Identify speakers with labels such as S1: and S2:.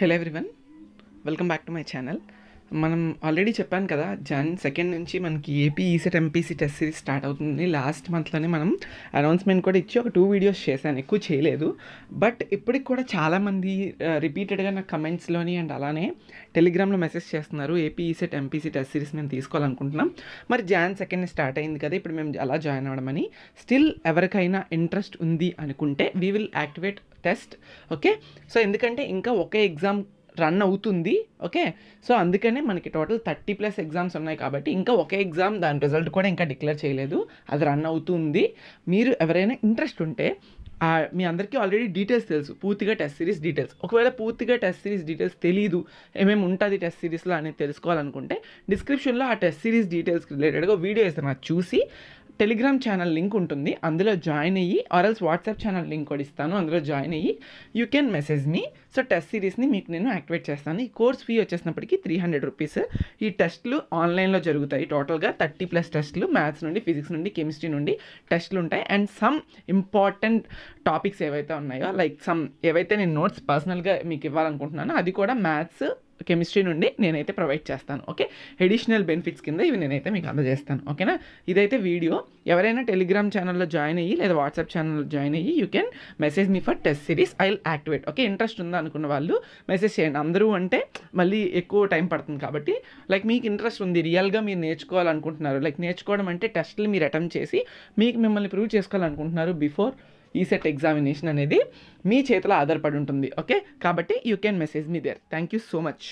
S1: Hello everyone welcome back to my channel మనం already చెప్పాను కదా జాన్ సెకండ్ నుంచి మనకి AP ECET MPC test series start అవుతుంది. లాస్ట్ మంత్లోనే మనం అనౌన్స్మెంట్ కూడా ఇచ్చి ఒక టూ వీడియోస్ చేశాను. ఎక్కువ చేయలేదు. బట్ ఇప్పటికి కూడా చాలామంది రిపీటెడ్గా uh, నా కమెంట్స్లోని అండ్ అలానే టెలిగ్రామ్లో మెసేజ్ చేస్తున్నారు. AP ECET MPC test series మేము తీసుకోవాలనుకుంటున్నాం. మరి జాన్ సెకండ్ స్టార్ట్ అయింది కదా ఇప్పుడు మేము అలా జాయిన్ అవ్వడమని స్టిల్ ఎవరికైనా ఇంట్రెస్ట్ ఉంది అనుకుంటే we will activate test okay so ఎందుకంటే ఇంకా ఒకే ఎగ్జామ్ రన్ అవుతుంది ఓకే సో అందుకనే మనకి టోటల్ థర్టీ ప్లస్ ఎగ్జామ్స్ ఉన్నాయి కాబట్టి ఇంకా ఒకే ఎగ్జామ్ దాని రిజల్ట్ కూడా ఇంకా డిక్లేర్ చేయలేదు. అది రన్ అవుతుంది. మీరు ఎవరైనా ఇంట్రెస్ట్ ఉంటే మీ అందరికీ ఆల్రెడీ డీటెయిల్స్ తెలుసు. పూర్తిగా టెస్ట్ సిరీస్ డీటెయిల్స్ ఒకవేళ పూర్తిగా టెస్ట్ సిరీస్ డీటెయిల్స్ తెలియదు ఏమేమి ఉంటుంది టెస్ట్ సిరీస్లో అనేది తెలుసుకోవాలనుకుంటే డిస్క్రిప్షన్లో ఆ టెస్ట్ సిరీస్ డీటెయిల్స్కి రిలేటెడ్గా వీడియో ఇస్తాను చూసి టెలిగ్రామ్ ఛానల్ లింక్ ఉంటుంది. అందులో జాయిన్ అయ్యి ఆర్ఎల్స్ వాట్సాప్ ఛానల్ లింక్ కూడా ఇస్తాను. అందులో జాయిన్ అయ్యి you can message me so test సిరీస్ని మీకు నేను యాక్టివేట్ చేస్తాను. ఈ కోర్స్ ఫీ వచ్చేసినప్పటికీ త్రీ హండ్రెడ్ రూపీస్ ఈ టెస్ట్లు ఆన్లైన్లో జరుగుతాయి. టోటల్గా థర్టీ ప్లస్ టెస్ట్లు మ్యాథ్స్ నుండి ఫిజిక్స్ నుండి కెమిస్ట్రీ నుండి టెస్ట్లు ఉంటాయి. అండ్ సమ్ ఇంపార్టెంట్ టాపిక్స్ ఏవైతే ఉన్నాయో లైక్ సమ్ ఏవైతే నేను నోట్స్ పర్సనల్గా మీకు ఇవ్వాలనుకుంటున్నానో అది కూడా మ్యాథ్స్ కెమిస్ట్రీ నుండి నేనైతే ప్రొవైడ్ చేస్తాను ఓకే? ఎడిషనల్ బెనిఫిట్స్ కింద ఇవి నేనైతే మీకు అందజేస్తాను ఓకేనా? ఇదైతే వీడియో. ఎవరైనా టెలిగ్రామ్ ఛానల్లో జాయిన్ అయ్యి లేదా వాట్సాప్ ఛానల్లో జాయిన్ అయ్యి you can message me for test series I activate okay? Interest ఉందా అనుకున్న వాళ్ళు మెసేజ్ చేయండి. అందరూ అంటే మళ్ళీ ఎక్కువ టైం పడుతుంది కాబట్టి లైక్ మీకు ఇంట్రెస్ట్ ఉంది రియల్గా మీరు నేర్చుకోవాలనుకుంటున్నారు లైక్ నేర్చుకోవడం అంటే టెస్ట్లు మీరు అటెంప్ట్ చేసి మీకు మిమ్మల్ని ప్రూవ్ చేసుకోవాలనుకుంటున్నారు బిఫోర్ ఈ సెట్ ఎగ్జామినేషన్ అనేది మీ చేతిలో ఆధారపడి ఉంటుంది ఓకే కాబట్టి you can message me there thank you so much